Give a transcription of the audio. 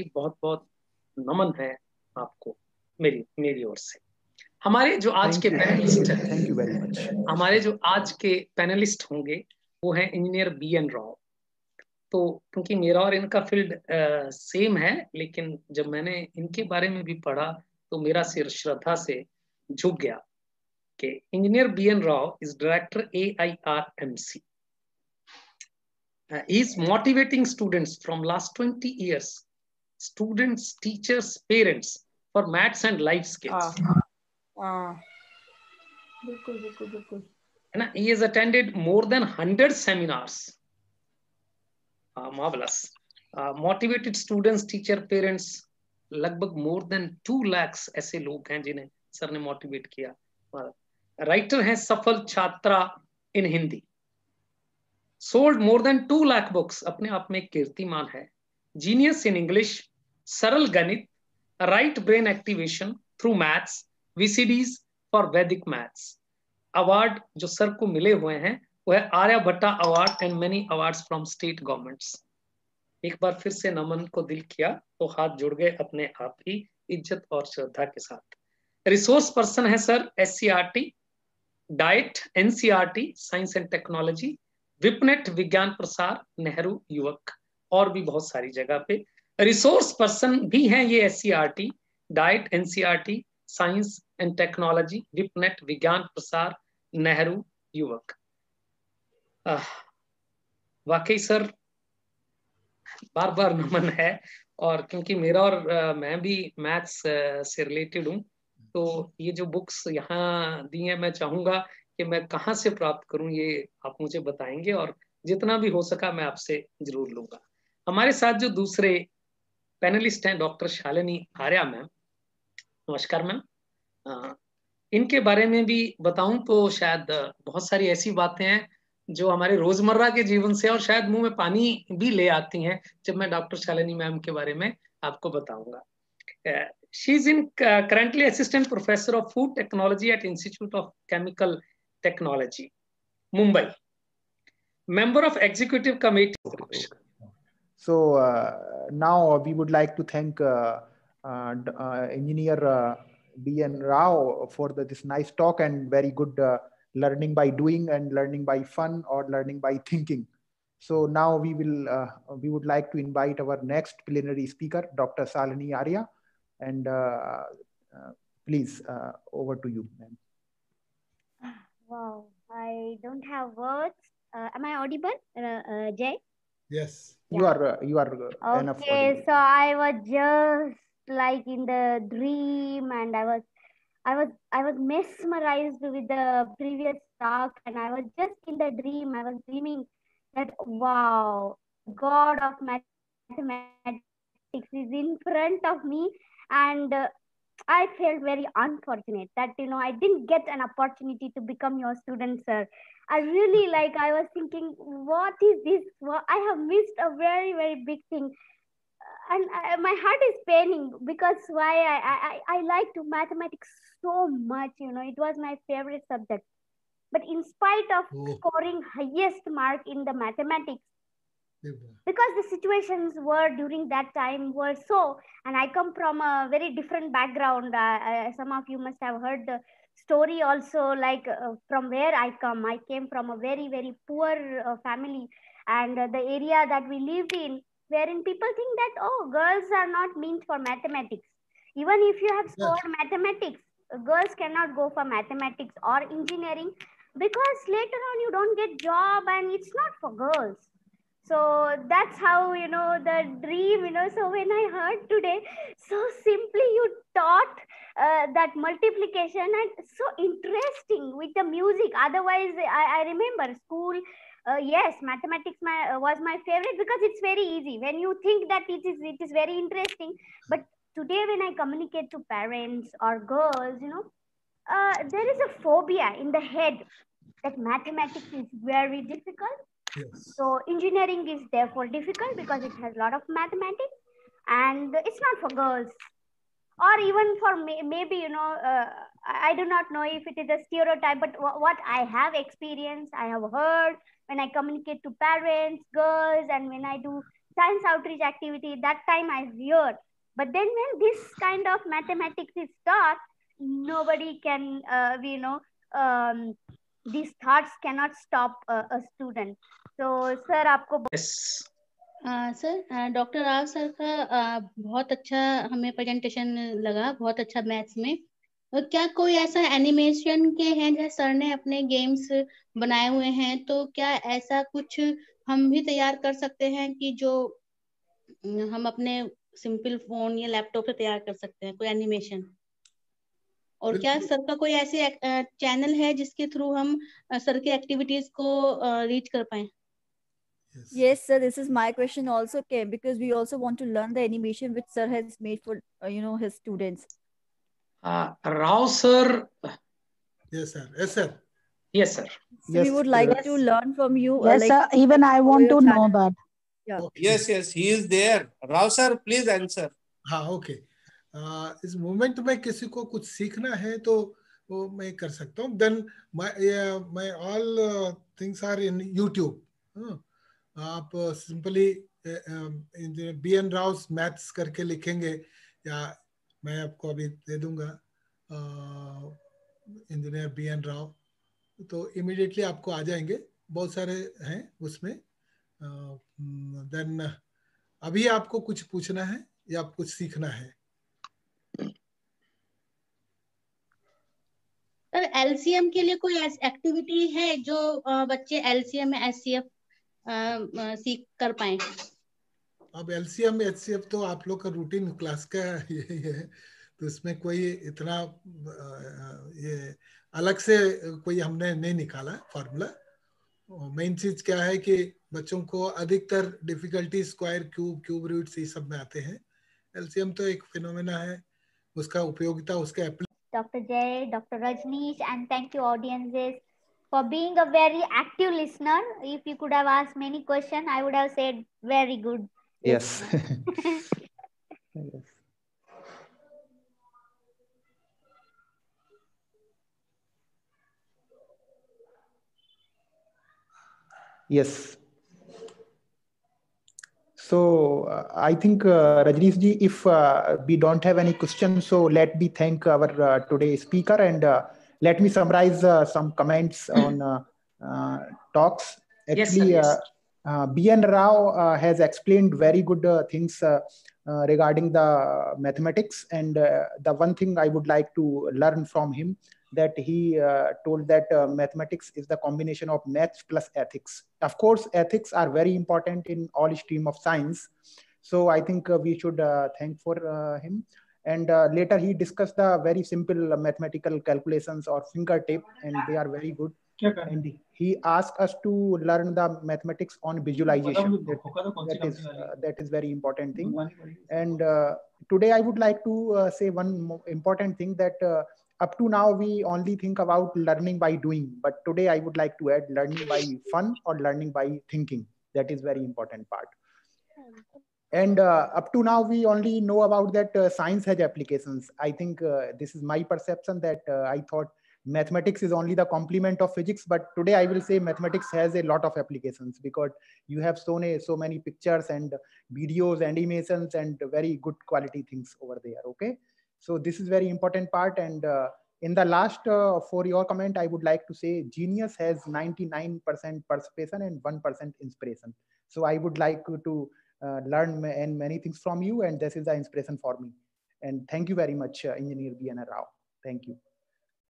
बहुत बहुत नमन है आपको मेरी मेरी ओर से। हमारे जो आज के panelist thank you very much हमारे जो आज के पैनलिस्ट होंगे वो है इंजीनियर बी एन राव तो क्योंकि मेरा और इनका फ़ील्ड सेम है लेकिन जब मैंने इनके बारे में भी पढ़ा तो मेरा सिर श्रद्धा से झुक गया कि engineer B N Rao is director A I R M C is motivating students from last 20 years students teachers parents for maths and life skills हाँ बिल्कुल बिल्कुल बिल्कुल है ना he has attended more than 100 seminars uh, marvelous uh, motivated students teacher parents लगभग मोर than to lakhs ऐसे लोग हैं जिन्हें सर ने मोटिवेट किया राइटर हैं सफल छात्रा in Hindi sold more than two lakh books अपने आप में कीर्तिमान है genius in English Saral Ganit right brain activation through maths VCDs for Vedic maths award जो सर को मिले हुए हैं, वो है Aryabhatta award and many awards from state governments एक बार फिर से नमन को दिल किया तो हाथ जुड़ गए अपने आप ही, इज़्ज़त और श्रद्धा के साथ. रिसोर्स पर्सन है sir S DIET NCERT science and technology VIPNET Vigyan Prasar Nehru युवक, और भी बहुत सारी जगह पे रिसोर्स पर्सन भी हैं ये S DIET NCERT science and technology VIPNET Vigyan Prasar Nehru युवक वाकई सर बार बार नमन है और क्योंकि मेरा और आ, मैं भी मैथ्स से रिलेटेड हूँ तो ये जो बुक्स यहाँ दी हैं मैं चाहूँगा कि मैं कहाँ से प्राप्त करूँ ये आप मुझे बताएँगे और जितना भी हो सका मैं आपसे ज़रूर लूँगा। हमारे साथ जो दूसरे पैनलिस्ट हैं डॉक्टर शालिनी आर्या मैम। नमस्कार मैम। इनके बारे में भी बताऊँ तो शायद बहुत सारी ऐसी बातें हैं जो हमारे रोज़मर्रा के जीवन से और शायद मुँह में पानी भी ले आती हैं जब मैं डॉक्टर शालिनी मैम के बारे में आपको बताऊँगा। She is in currently assistant professor of food technology at institute of chemical technology Mumbai member of executive committee. So uh, now we would like to thank uh, uh, engineer bn rao for the, this nice talk and very good learning by doing and learning by fun or learning by thinking. So now we will uh, we would like to invite our next plenary speaker, Dr. Shalini Arya, and uh, uh, please over to you, ma'am. Wow, I don't have words. am I audible, Jay? Yes, you are. you are okay, enough. Okay, so I was just like in the dream, and I was I was I was mesmerized with the previous talk, and I was just in the dream. I was dreaming that wow, God of mathematics is in front of me, and uh, I felt very unfortunate that you know I didn't get an opportunity to become your student, sir. I really like I was thinking, what is this? What, I have missed a very very big thing and I, my heart is paining because why I, I, I liked mathematics so much, you know, it was my favorite subject. But in spite of oh. scoring highest mark in the mathematics, because the situations were during that time were so, and I come from a very different background. Uh, uh, some of you must have heard the story also, like uh, from where I come. I came from a very, very poor uh, family, and the area that we lived in wherein people think that, oh, girls are not meant for mathematics. Even if you have scored yes. mathematics, girls cannot go for mathematics or engineering because later on you don't get job and it's not for girls. So that's how, you know, the dream, you know, so when I heard today, so simply you taught uh, that multiplication and so interesting with the music. Otherwise, I, I remember school, uh, yes mathematics my, uh, was my favorite because it's very easy when you think that it is it is very interesting but today when i communicate to parents or girls you know uh, there is a phobia in the head that mathematics is very difficult yes. so engineering is therefore difficult because it has a lot of mathematics and it's not for girls or even for may, maybe you know uh, i do not know if it is a stereotype but what i have experienced i have heard when i communicate to parents girls and when i do science outreach activity that time i hear but then when this kind of mathematics is taught nobody can uh, you know um, these thoughts cannot stop a, a student so sir aapko yes. Sir doctor Rao sir का बहुत अच्छा हमें presentation लगा बहुत अच्छा maths में। क्या कोई ऐसा एनिमेशन के हैं जैसे सर ने अपने गेम्स बनाए हुए हैं? तो क्या ऐसा कुछ हम भी तैयार कर सकते हैं कि जो हम अपने सिंपल फ़ोन या लैपटॉप से तैयार कर सकते हैं कोई एनिमेशन और क्या सर का कोई ऐसे चैनल है जिसके थ्रू हम सर के एक्टिविटीज़ को रीच कर पाए? Yes. yes, sir. This is my question also, Kim, because we also want to learn the animation which sir has made for uh, you know his students. Uh, Rao sir. Yes, sir. Yes, sir. Yes, sir. So yes, we would like yes. to learn from you. Uh, yes, uh, like, sir. Even I want to know that. Yeah. Okay. Yes, yes. He is there. Rao sir, please answer. हाँ okay इस moment में किसी को कुछ सीखना है तो वो मैं कर सकता हूँ then my all things are in YouTube आप simply B N Rao maths करके लिखेंगे, या मैं आपको अभी दे दूँगा इंजीनियर बी एन राव। तो इमिडिएटली आपको आ जाएँगे, बहुत सारे हैं उसमें। देन अभी आपको कुछ पूछना है, या आप कुछ सीखना है? एलसीएम के लिए कोई एक्टिविटी है जो बच्चे एलसीएम एस सी एफ़ सीख कर पाए। अब एलसीएम एचसीएफ तो आप लोग का रूटीन क्लास का यही है। तो इसमें कोई इतना ये अलग से कोई हमने नहीं निकाला फॉर्मूला मेन चीज़ क्या है कि बच्चों को अधिकतर difficulty square cube cube roots ये सब में आते हैं। एलसीएम तो एक फिनोमेना है उसका उपयोगिता उसके doctor Jai doctor Rajneesh and thank you audiences for being a very active listener. If you could have asked many questions, I would have said very good. Yes. yes. So uh, I think uh, Rajneesh ji, if uh, we don't have any questions, so let me thank our uh, today's speaker and uh, let me summarize uh, some comments on uh, uh, talks. Actually, yes, sir, yes. B.N. Rao has explained very good things regarding the mathematics. And the one thing I would like to learn from him that he uh, told that uh, mathematics is the combination of maths plus ethics. Of course, ethics are very important in all stream of science. So I think uh, we should thank for him and uh, later he discussed the very simple mathematical calculations or fingertip and they are very good. okay. and he asked us to learn the mathematics on visualization. that, that is uh, that is very important thing. and uh, today i would like to uh, say one important thing that uh, up to now we only think about learning by doing. But today i would like to add learning by fun or learning by thinking. That is very important part and uh, up to now we only know about that uh, science has applications. I think uh, this is my perception that uh, i thought mathematics is only the complement of physics but today i will say mathematics has a lot of applications because you have shown a, so many pictures and videos animations and very good quality things over there okay? So this is very important part and uh, in the last uh, for your comment i would like to say genius has 99% persuasion and 1% inspiration. So i would like to uh, learn and many things from you and this is the inspiration for me and thank you very much uh, engineer B.N. Rao thank you